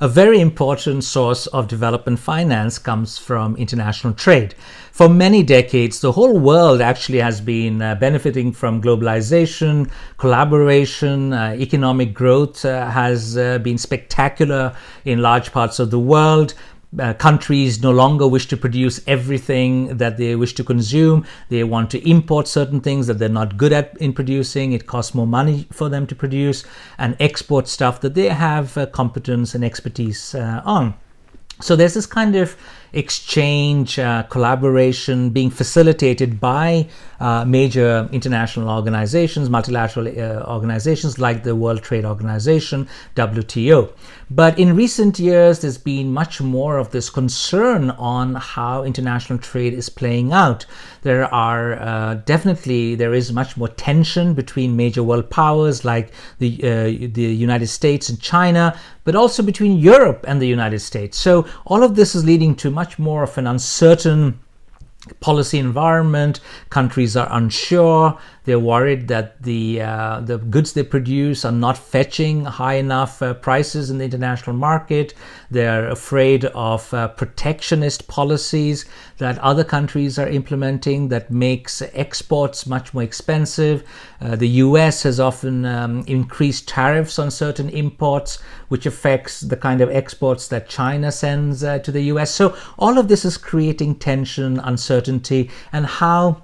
a very important source of development finance comes from international trade. For many decades, the whole world actually has been uh, benefiting from globalization, collaboration, uh, economic growth uh, has uh, been spectacular in large parts of the world. Uh, countries no longer wish to produce everything that they wish to consume. They want to import certain things that they're not good at in producing. It costs more money for them to produce and export stuff that they have uh, competence and expertise uh, on. So there's this kind of exchange, uh, collaboration being facilitated by uh, major international organizations, multilateral uh, organizations like the World Trade Organization, WTO. But in recent years, there's been much more of this concern on how international trade is playing out. There are uh, definitely there is much more tension between major world powers like the uh, the United States and China, but also between Europe and the United States. So all of this is leading to much more of an uncertain policy environment. Countries are unsure. They're worried that the uh, the goods they produce are not fetching high enough uh, prices in the international market. They're afraid of uh, protectionist policies that other countries are implementing that makes exports much more expensive. Uh, the U.S. has often um, increased tariffs on certain imports, which affects the kind of exports that China sends uh, to the U.S. So all of this is creating tension, uncertainty, and how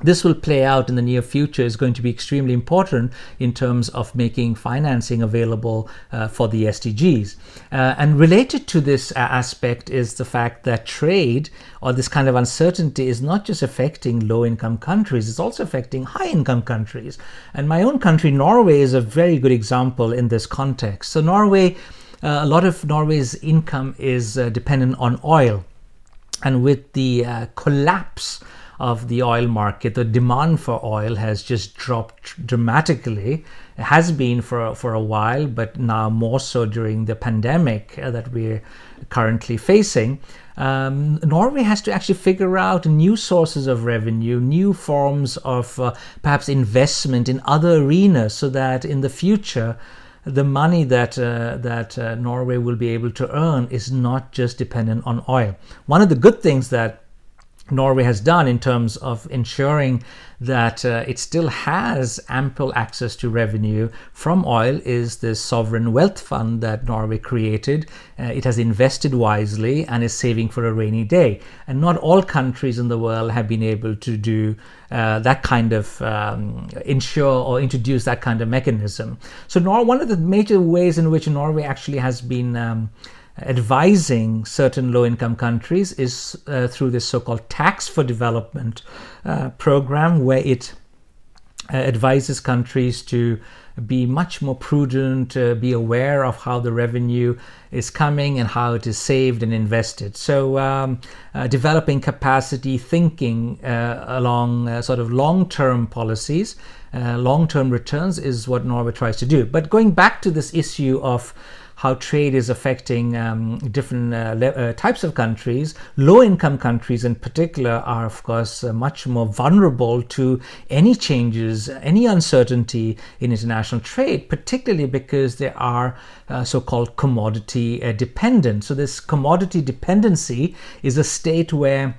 this will play out in the near future is going to be extremely important in terms of making financing available uh, for the SDGs. Uh, and related to this aspect is the fact that trade or this kind of uncertainty is not just affecting low income countries, it's also affecting high income countries. And my own country, Norway, is a very good example in this context. So, Norway, uh, a lot of Norway's income is uh, dependent on oil. And with the uh, collapse of the oil market. The demand for oil has just dropped dramatically. It has been for, for a while, but now more so during the pandemic uh, that we're currently facing. Um, Norway has to actually figure out new sources of revenue, new forms of uh, perhaps investment in other arenas so that in the future, the money that uh, that uh, Norway will be able to earn is not just dependent on oil. One of the good things that Norway has done in terms of ensuring that uh, it still has ample access to revenue from oil is the sovereign wealth fund that Norway created. Uh, it has invested wisely and is saving for a rainy day. And not all countries in the world have been able to do uh, that kind of um, ensure or introduce that kind of mechanism. So, Nor- one of the major ways in which Norway actually has been um, advising certain low income countries is uh, through this so called Tax for Development uh, program, where it uh, advises countries to be much more prudent, uh, be aware of how the revenue is coming and how it is saved and invested. So, um, uh, developing capacity, thinking uh, along sort of long term policies. long term returns is what Norway tries to do. But going back to this issue of how trade is affecting um, different uh, uh, types of countries. Low income countries, in particular, are of course uh, much more vulnerable to any changes, any uncertainty in international trade, particularly because they are uh, so called commodity dependent. So, this commodity dependency is a state where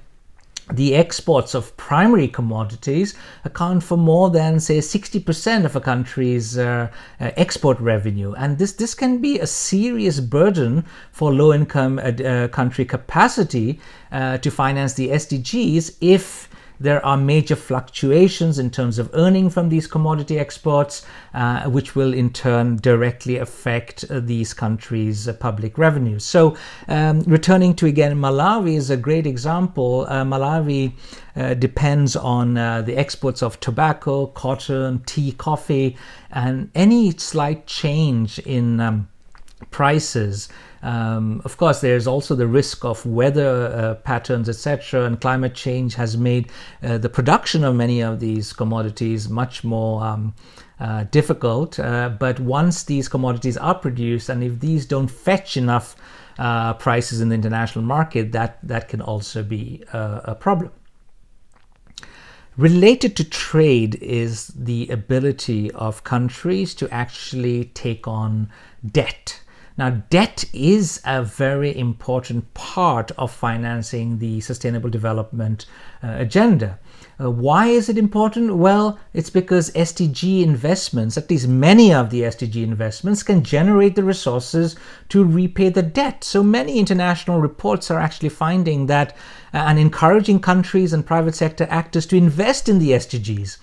the exports of primary commodities account for more than say 60% of a country's uh, uh, export revenue. And this this can be a serious burden for low income uh, uh country capacity uh, to finance the SDGs if there are major fluctuations in terms of earning from these commodity exports, uh, which will in turn directly affect uh, these countries' uh, public revenues. So, um, returning to again Malawi is a great example. Uh, Malawi uh, depends on uh, the exports of tobacco, cotton, tea, coffee, and any slight change in um, prices um, of course, there's also the risk of weather uh, patterns, etc., and climate change has made uh, the production of many of these commodities much more um, uh, difficult. Uh, but once these commodities are produced, and if these don't fetch enough uh, prices in the international market, that that can also be uh, a problem. Related to trade is the ability of countries to actually take on debt. Now, debt is a very important part of financing the sustainable development uh, agenda. Uh, why is it important? Well, it's because SDG investments, at least many of the SDG investments, can generate the resources to repay the debt. So many international reports are actually finding that uh, and encouraging countries and private sector actors to invest in the SDGs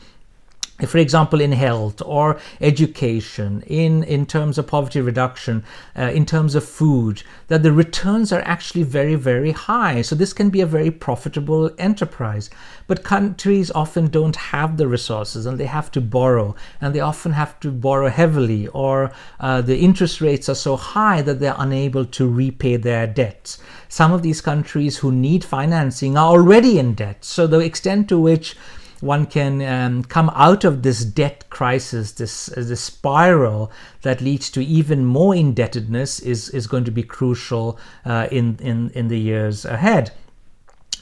for example, in health or education, in, in terms of poverty reduction, uh, in terms of food, that the returns are actually very, very high. So this can be a very profitable enterprise. But countries often don't have the resources and they have to borrow, and they often have to borrow heavily, or uh, the interest rates are so high that they're unable to repay their debts. Some of these countries who need financing are already in debt. So the extent to which one can um, come out of this debt crisis, this uh, this spiral that leads to even more indebtedness, is is going to be crucial uh, in in in the years ahead.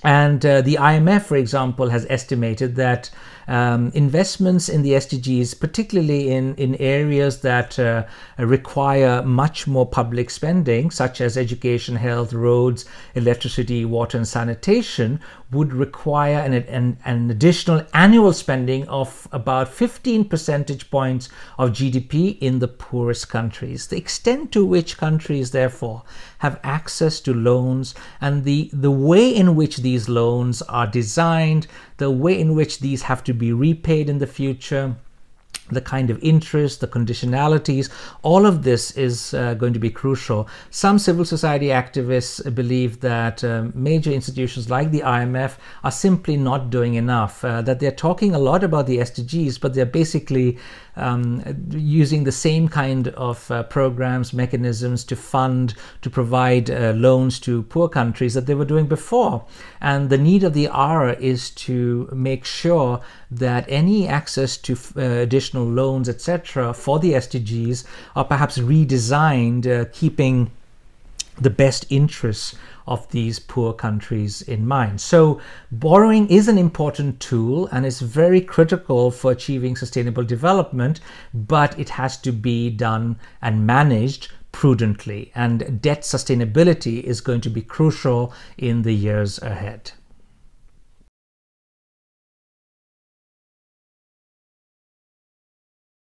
And uh, the IMF, for example, has estimated that um, investments in the SDGs, particularly in, in areas that uh, require much more public spending, such as education, health, roads, electricity, water, and sanitation, would require an, an, an additional annual spending of about 15 percentage points of GDP in the poorest countries. The extent to which countries, therefore, have access to loans and the, the way in which these loans are designed, the way in which these have to be repaid in the future, the kind of interest, the conditionalities, all of this is uh, going to be crucial. Some civil society activists believe that uh, major institutions like the IMF are simply not doing enough, uh, that they're talking a lot about the SDGs, but they're basically um, using the same kind of uh, programs, mechanisms to fund, to provide uh, loans to poor countries that they were doing before. And the need of the hour is to make sure that any access to uh, additional loans, etc., for the SDGs are perhaps redesigned, uh, keeping the best interests of these poor countries in mind. So, borrowing is an important tool and is very critical for achieving sustainable development, but it has to be done and managed prudently. And debt sustainability is going to be crucial in the years ahead.